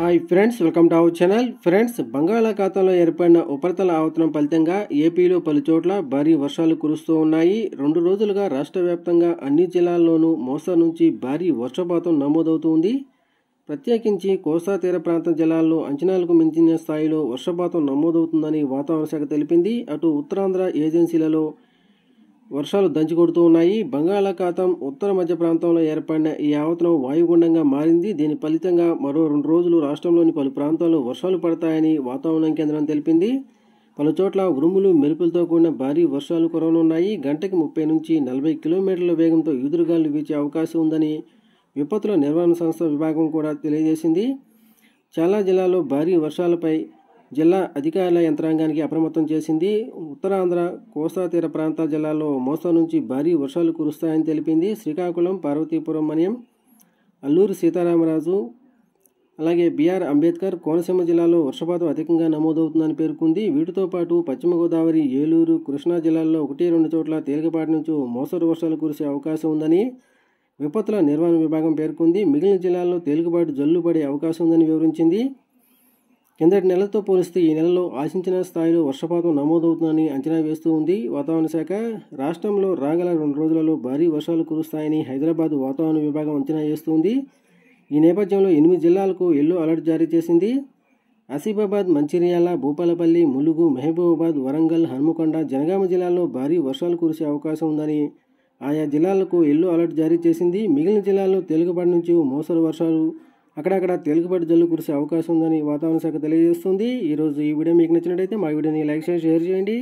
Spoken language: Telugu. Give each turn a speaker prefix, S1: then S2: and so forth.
S1: Hi friends welcome to our channel. Friends బంగాళాఖాతంలో ఏర్పడిన ఉపరితల ఆవర్తనం ఫలితంగా ఏపీలో పలు చోట్ల భారీ వర్షాలు కురుస్తూ ఉన్నాయి. రెండు రోజులుగా రాష్ట్ర వ్యాప్తంగా అన్ని జిల్లాల్లోనూ మోస్తరు నుంచి భారీ వర్షపాతం నమోదవుతుంది ప్రత్యేకించి కోస్తా తీర ప్రాంత జిల్లాల్లో అంచనాలకు మించిన స్థాయిలో వర్షపాతం నమోదవుతుందని వాతావరణ శాఖ తెలిపింది. అటు ఉత్తరాంధ్ర ఏజెన్సీలలో వర్షాలు దంచికొడుతూ ఉన్నాయి. బంగాళాఖాతం ఉత్తర మధ్య ప్రాంతంలో ఏర్పడిన ఈ ఆవర్తనం వాయుగుండంగా మారింది. దీని ఫలితంగా మరో రెండు రోజులు రాష్ట్రంలోని పలు ప్రాంతాల్లో వర్షాలు పడతాయని వాతావరణ కేంద్రం తెలిపింది. పలు చోట్ల ఉరుములు మెరుపులతో కూడిన భారీ వర్షాలు కురవనున్నాయి. గంటకి ముప్పై నుంచి నలభై కిలోమీటర్ల వేగంతో ఈదురుగాలు వీచే అవకాశం ఉందని విపత్తుల నిర్వహణ సంస్థ విభాగం కూడా తెలియజేసింది. చాలా జిల్లాల్లో భారీ వర్షాలపై జిల్లా అధికారుల యంత్రాంగానికి అప్రమత్తం చేసింది. ఉత్తరాంధ్ర కోస్తా తీర ప్రాంత జిల్లాలో మోస్తరు నుంచి భారీ వర్షాలు కురుస్తాయని తెలిపింది. శ్రీకాకుళం పార్వతీపురం మన్యం అల్లూరు సీతారామరాజు అలాగే బీఆర్ అంబేద్కర్ కోనసీమ జిల్లాలో వర్షపాతం అధికంగా నమోదవుతుందని పేర్కొంది. వీటితో పాటు పశ్చిమ గోదావరి ఏలూరు కృష్ణా జిల్లాల్లో ఒకటి రెండు చోట్ల తేలికపాటి నుంచి మోస్తరు వర్షాలు కురిసే అవకాశం ఉందని విపత్తుల నిర్వహణ విభాగం పేర్కొంది. మిగిలిన జిల్లాల్లో తేలికపాటి జల్లు పడే అవకాశం ఉందని వివరించింది. కిందటి నెలతో పోలిస్తే ఈ నెలలో ఆశించిన స్థాయిలో వర్షపాతం నమోదవుతుందని అంచనా వేస్తూ ఉంది. వాతావరణ శాఖ రాష్ట్రంలో రాగల రెండు రోజులలో భారీ వర్షాలు కురుస్తాయని హైదరాబాద్ వాతావరణ విభాగం అంచనా వేస్తుంది ఈ నేపథ్యంలో ఎనిమిది జిల్లాలకు ఎల్లో అలర్ట్ జారీ చేసింది. ఆసిఫాబాద్ మంచిర్యాల భూపాలపల్లి ములుగు మహబూబాబాద్ వరంగల్ హన్మకొండ జనగామ జిల్లాల్లో భారీ వర్షాలు కురిసే అవకాశం ఉందని ఆయా జిల్లాలకు ఎల్లో అలర్ట్ జారీ చేసింది. మిగిలిన జిల్లాల్లో తేలికపాటి నుంచి మోస్తరు వర్షాలు అక్కడక్కడ తేలికపాటి జల్లు కురిసే అవకాశం ఉందని వాతావరణ శాఖ తెలియజేస్తుంది. ఈరోజు ఈ వీడియో మీకు నచ్చినట్టయితే మా వీడియోని లైక్ చేసి షేర్ చేయండి.